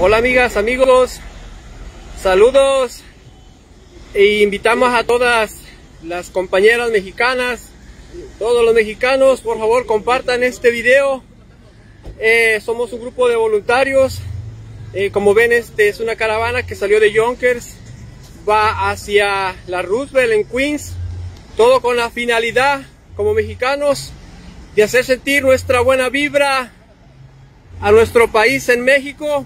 Hola amigas, amigos, saludos. E invitamos a todas las compañeras mexicanas, todos los mexicanos, por favor compartan este video. Eh, somos un grupo de voluntarios, eh, como ven este es una caravana que salió de Yonkers, va hacia la Roosevelt en Queens, todo con la finalidad como mexicanos de hacer sentir nuestra buena vibra a nuestro país en México.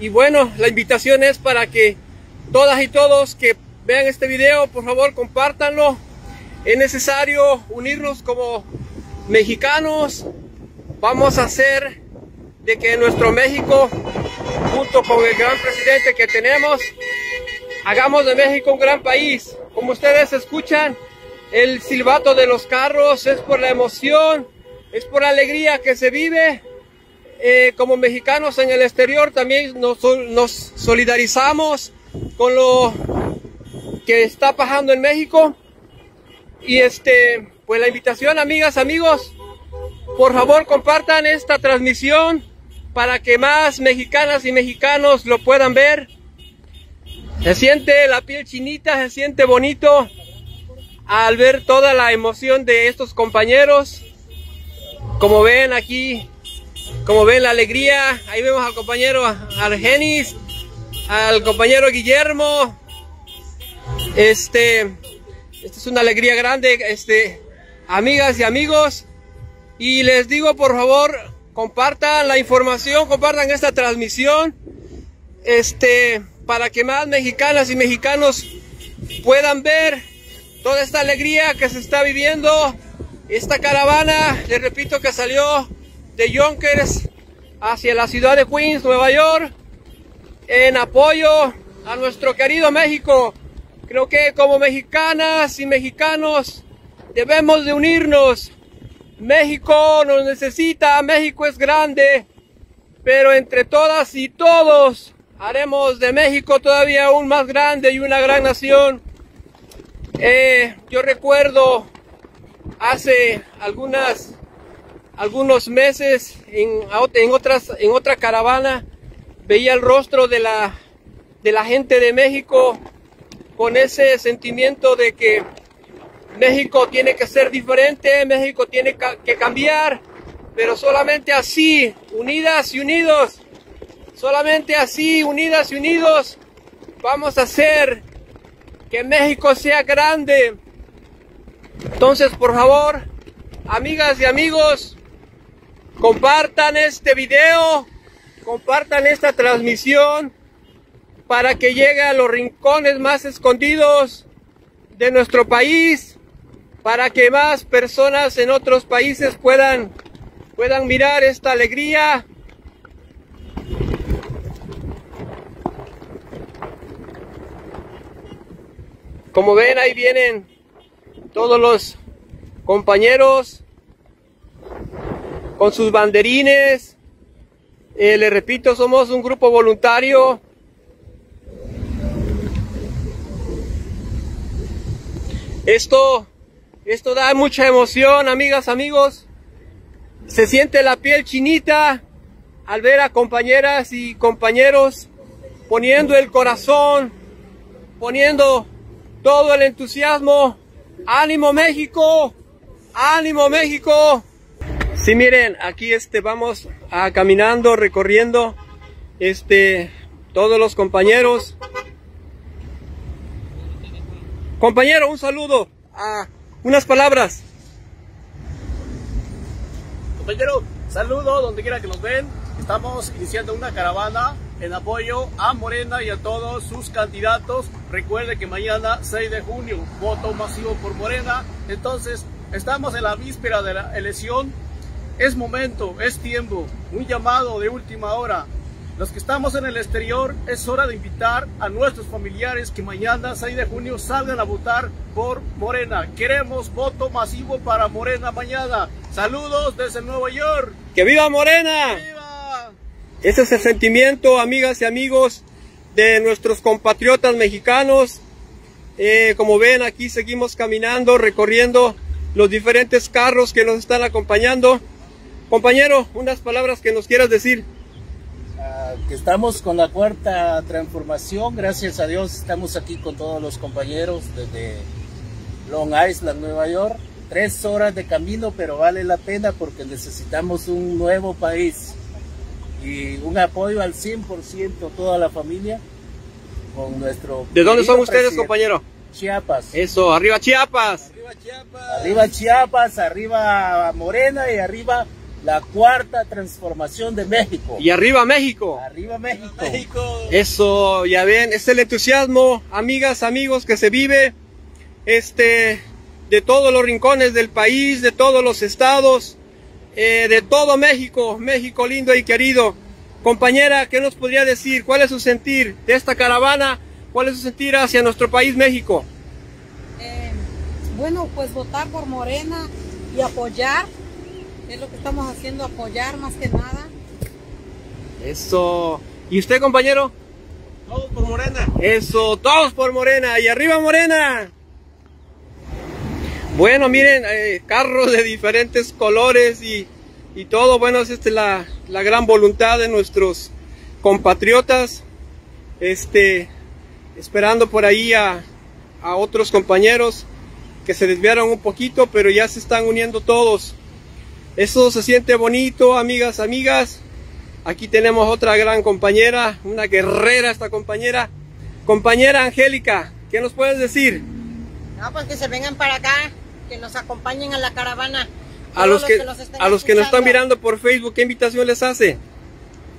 Y bueno, la invitación es para que todas y todos que vean este video, por favor, compártanlo. Es necesario unirnos como mexicanos. Vamos a hacer de que nuestro México, junto con el gran presidente que tenemos, hagamos de México un gran país. Como ustedes escuchan, el silbato de los carros es por la emoción, es por la alegría que se vive eh, como mexicanos en el exterior también nos, nos solidarizamos con lo que está pasando en México. Y este, pues la invitación, amigas, amigos, por favor compartan esta transmisión para que más mexicanas y mexicanos lo puedan ver. Se siente la piel chinita, se siente bonito al ver toda la emoción de estos compañeros. Como ven aquí, como ven la alegría, ahí vemos al compañero Argenis, al compañero Guillermo. Este, esta es una alegría grande, este, amigas y amigos. Y les digo, por favor, compartan la información, compartan esta transmisión, este, para que más mexicanas y mexicanos puedan ver toda esta alegría que se está viviendo. Esta caravana, les repito que salió de Yonkers hacia la ciudad de Queens, Nueva York, en apoyo a nuestro querido México. Creo que como mexicanas y mexicanos debemos de unirnos. México nos necesita, México es grande, pero entre todas y todos haremos de México todavía aún más grande y una gran nación. Eh, yo recuerdo hace algunas algunos meses en, otras, en otra caravana veía el rostro de la, de la gente de México con ese sentimiento de que México tiene que ser diferente, México tiene que cambiar, pero solamente así, unidas y unidos, solamente así, unidas y unidos, vamos a hacer que México sea grande. Entonces, por favor, amigas y amigos, Compartan este video, compartan esta transmisión para que llegue a los rincones más escondidos de nuestro país, para que más personas en otros países puedan, puedan mirar esta alegría. Como ven, ahí vienen todos los compañeros con sus banderines. Eh, le repito, somos un grupo voluntario. Esto, esto da mucha emoción, amigas, amigos. Se siente la piel chinita al ver a compañeras y compañeros poniendo el corazón, poniendo todo el entusiasmo. ¡Ánimo México! ¡Ánimo México! Sí, miren, aquí este vamos a caminando, recorriendo este todos los compañeros. Compañero, un saludo, a unas palabras. Compañero, saludo donde quiera que nos ven. Estamos iniciando una caravana en apoyo a Morena y a todos sus candidatos. Recuerde que mañana 6 de junio voto masivo por Morena. Entonces, estamos en la víspera de la elección es momento, es tiempo, un llamado de última hora. Los que estamos en el exterior, es hora de invitar a nuestros familiares que mañana, 6 de junio, salgan a votar por Morena. Queremos voto masivo para Morena mañana. Saludos desde Nueva York. ¡Que viva Morena! ¡Viva! Ese es el sentimiento, amigas y amigos, de nuestros compatriotas mexicanos. Eh, como ven, aquí seguimos caminando, recorriendo los diferentes carros que nos están acompañando. Compañero, unas palabras que nos quieras decir. Uh, que estamos con la cuarta transformación, gracias a Dios estamos aquí con todos los compañeros desde Long Island, Nueva York. Tres horas de camino, pero vale la pena porque necesitamos un nuevo país y un apoyo al 100% toda la familia con nuestro... ¿De dónde son ustedes, presidente. compañero? Chiapas. Eso, arriba Chiapas. Arriba Chiapas, arriba Morena y arriba la cuarta transformación de México. Y arriba México. Arriba México. Eso, ya ven, es el entusiasmo, amigas, amigos, que se vive este, de todos los rincones del país, de todos los estados, eh, de todo México, México lindo y querido. Compañera, ¿qué nos podría decir? ¿Cuál es su sentir de esta caravana? ¿Cuál es su sentir hacia nuestro país, México? Eh, bueno, pues votar por Morena y apoyar, es lo que estamos haciendo, apoyar más que nada. Eso. ¿Y usted, compañero? Todos por Morena. Eso, todos por Morena. Y arriba Morena. Bueno, miren, eh, carros de diferentes colores y, y todo. Bueno, es este, la, la gran voluntad de nuestros compatriotas. Este, esperando por ahí a, a otros compañeros que se desviaron un poquito, pero ya se están uniendo todos. Eso se siente bonito, amigas, amigas. Aquí tenemos otra gran compañera, una guerrera esta compañera. Compañera Angélica, ¿qué nos puedes decir? No, pues que se vengan para acá, que nos acompañen a la caravana. A los que, a los que nos están mirando por Facebook, ¿qué invitación les hace?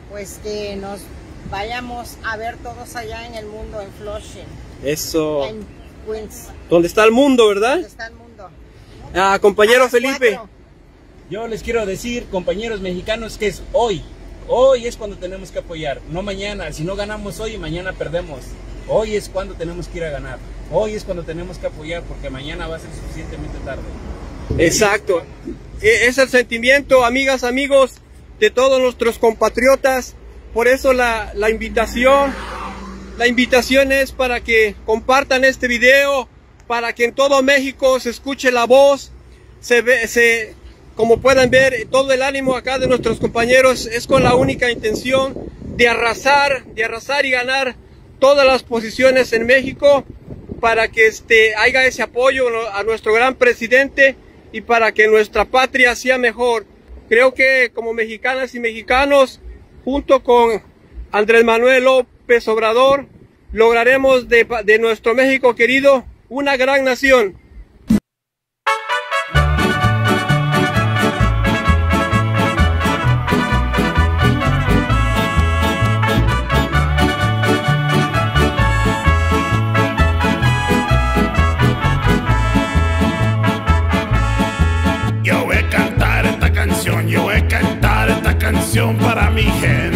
Pues que nos vayamos a ver todos allá en el mundo, en Flushing, Eso. en Queens, ¿Dónde está el mundo, verdad? donde está el mundo. Ah, compañero Felipe. cuatro. Yo les quiero decir, compañeros mexicanos, que es hoy. Hoy es cuando tenemos que apoyar, no mañana. Si no ganamos hoy, mañana perdemos. Hoy es cuando tenemos que ir a ganar. Hoy es cuando tenemos que apoyar porque mañana va a ser suficientemente tarde. Exacto. E- Es el sentimiento, amigas, amigos, de todos nuestros compatriotas. Por eso la, invitación, la invitación es para que compartan este video, para que en todo México se escuche la voz, se ve, se, como pueden ver, todo el ánimo acá de nuestros compañeros es con la única intención de arrasar, de arrasar y ganar todas las posiciones en México para que este, haya ese apoyo a nuestro gran presidente y para que nuestra patria sea mejor. Creo que como mexicanas y mexicanos, junto con Andrés Manuel López Obrador, lograremos de, de nuestro México querido una gran nación. Para mi gente.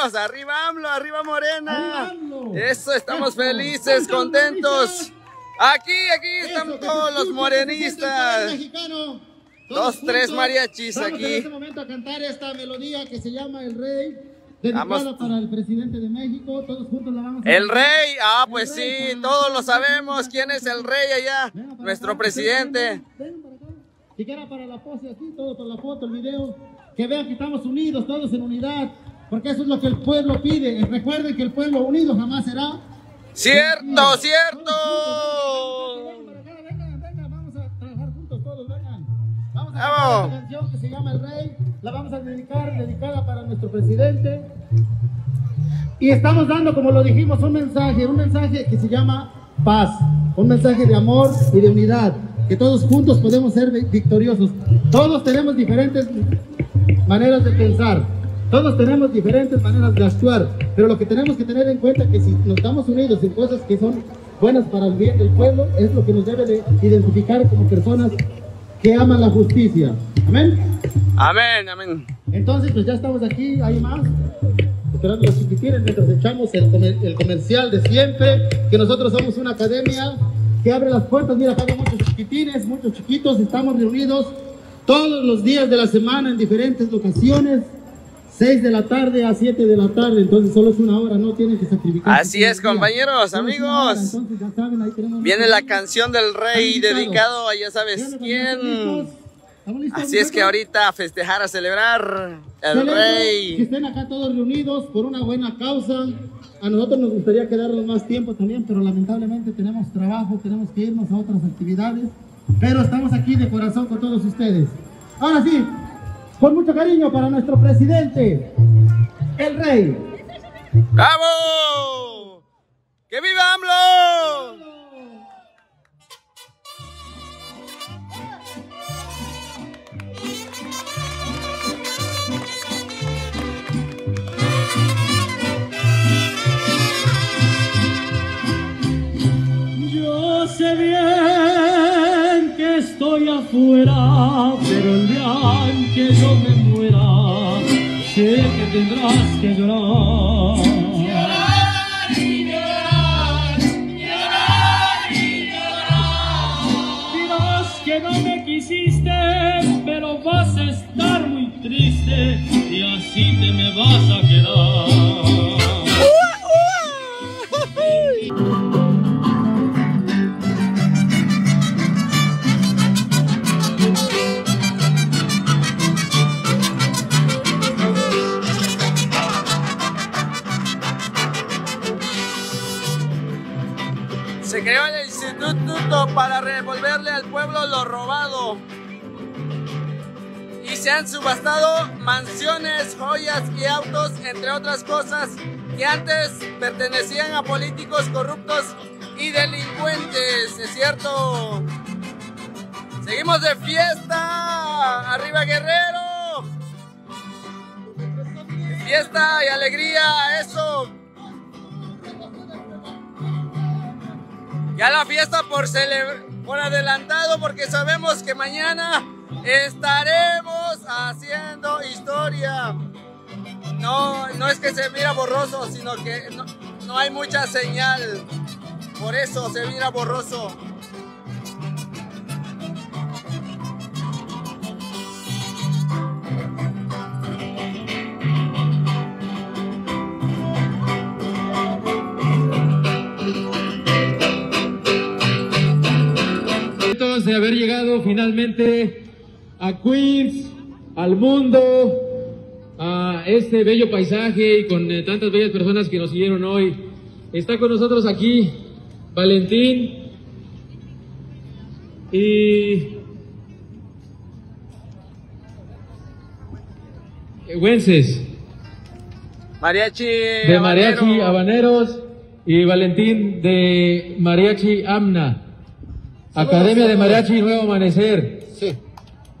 Arriba AMLO, arriba Morena. Eso, estamos felices, contentos. Aquí, aquí están todos los morenistas. Dos, tres mariachis Vamos en aquí. este momento a cantar esta melodía que se llama El Rey, Vamos. para el presidente de México. Todos juntos la vamos a El rey, ah, pues sí, para todos lo sabemos. ¿Quién es el rey allá? Para Nuestro acá, presidente. vengan para acá. Si quiera para la pose aquí, todo por la foto, el video. Que vean que estamos unidos, todos en unidad. Porque eso es lo que el pueblo pide. Y recuerden que el pueblo unido jamás será. Cierto, cierto. Vamos a trabajar juntos todos, vengan. Vamos a Vamos. cantar esta canción que se llama El Rey. La vamos a dedicar, dedicada para nuestro presidente. Y estamos dando, como lo dijimos, un mensaje, un mensaje que se llama paz, un mensaje de amor y de unidad, que todos juntos podemos ser vi- victoriosos. Todos tenemos diferentes maneras de pensar, todos tenemos diferentes maneras de actuar, pero lo que tenemos que tener en cuenta es que si nos estamos unidos en cosas que son buenas para el bien del pueblo, es lo que nos debe de identificar como personas que aman la justicia. Amén. Amén, amén. Entonces, pues ya estamos aquí, hay más. Esperando los chiquitines mientras echamos el, comer- el comercial de siempre, que nosotros somos una academia que abre las puertas. Mira, acá hay muchos chiquitines, muchos chiquitos, estamos reunidos todos los días de la semana en diferentes locaciones. 6 de la tarde a 7 de la tarde, entonces solo es una hora, no tienen que sacrificar. Así es, compañeros, una hora, amigos. entonces ya saben, ahí Viene la canción del rey dedicado a ya sabes quién. ¿estamos listos, Así es que ahorita a festejar, a celebrar el Celebro Que rey. estén acá todos reunidos por una buena causa. A nosotros nos gustaría quedarnos más tiempo también, pero lamentablemente tenemos trabajo, tenemos que irnos a otras actividades. Pero estamos aquí de corazón con todos ustedes. Ahora sí, con mucho cariño para nuestro presidente, el rey. ¡Bravo! ¡Que viva AMLO! Estoy afuera, pero el día en que yo me muera, sé que tendrás que llorar. Dirás que no me quisiste, pero vas a estar muy triste y así te me vas a quedar. Para devolverle al pueblo lo robado. Y se han subastado mansiones, joyas y autos, entre otras cosas, que antes pertenecían a políticos corruptos y delincuentes, ¿es cierto? Seguimos de fiesta. ¡Arriba Guerrero! Fiesta y alegría, eso. Ya la fiesta por, adelantado porque sabemos que mañana estaremos haciendo historia. No, no es que se mira borroso, sino que no hay mucha señal. Por eso se mira borroso. De haber llegado finalmente a Queens, al mundo, a este bello paisaje y con eh, tantas bellas personas que nos siguieron hoy. Está con nosotros aquí Valentín y Wences Mariachi. de Mariachi habanero. Habaneros y Valentín de Mariachi Amna. Academia de Mariachi Nuevo Amanecer. Sí.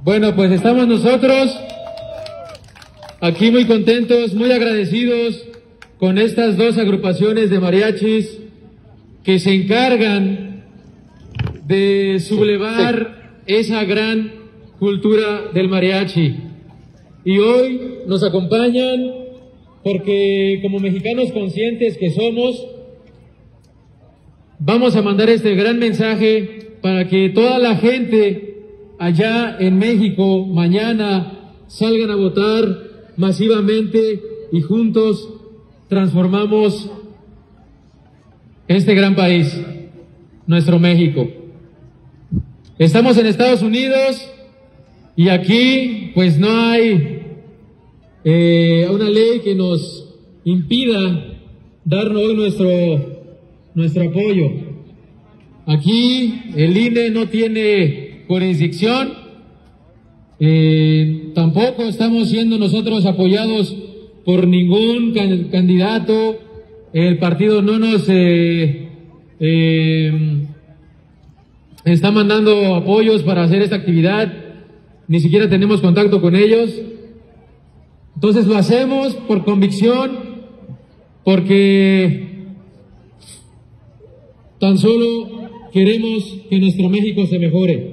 Bueno, pues estamos nosotros aquí muy contentos, muy agradecidos con estas dos agrupaciones de mariachis que se encargan de sublevar esa gran cultura del mariachi. Y hoy nos acompañan porque como mexicanos conscientes que somos, vamos a mandar este gran mensaje para que toda la gente allá en México mañana salgan a votar masivamente y juntos transformamos este gran país, nuestro México. Estamos en Estados Unidos y aquí pues no hay eh, una ley que nos impida darnos hoy nuestro, nuestro apoyo. Aquí el INE no tiene jurisdicción, eh, tampoco estamos siendo nosotros apoyados por ningún can- candidato, el partido no nos eh, eh, está mandando apoyos para hacer esta actividad, ni siquiera tenemos contacto con ellos. Entonces lo hacemos por convicción, porque tan solo queremos que nuestro México se mejore.